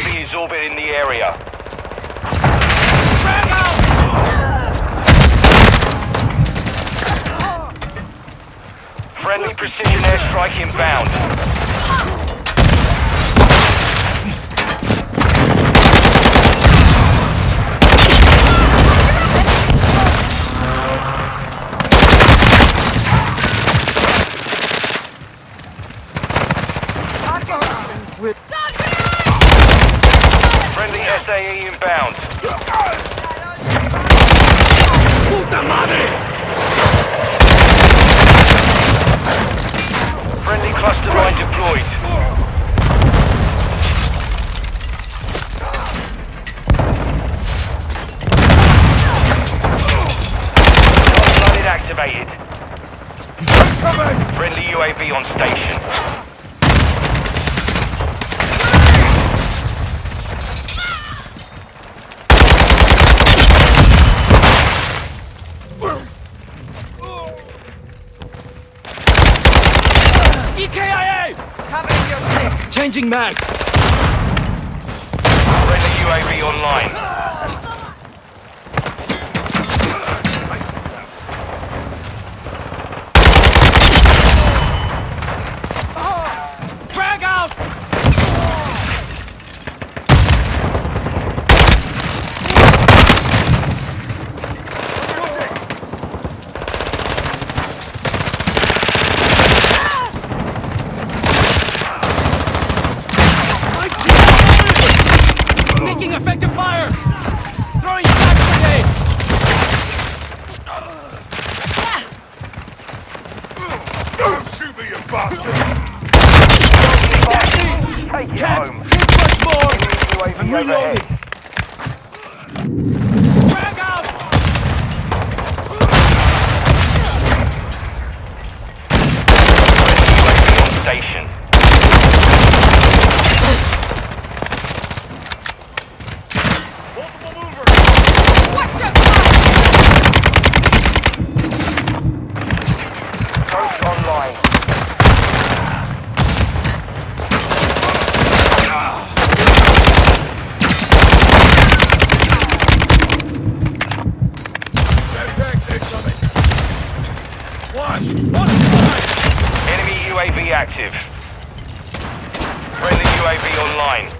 UAV is orbiting the area. Friendly precision airstrike inbound. Friendly SAE inbound. Puta madre! Friendly cluster mine deployed. Activated. Friendly UAV on station. Changing mag! Friendly UAV online. Bastard! Take it home. hit much more! UAV I'm reloading! active. Friendly UAV online.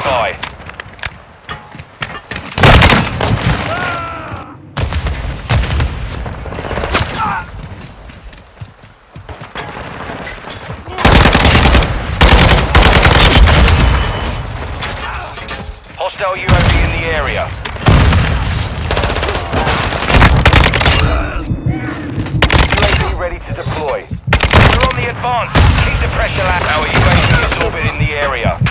Stand by. Hostile UAV in the area. UAV ready to deploy. We're on the advance. Keep the pressure ladder. Our UAV is orbiting the area.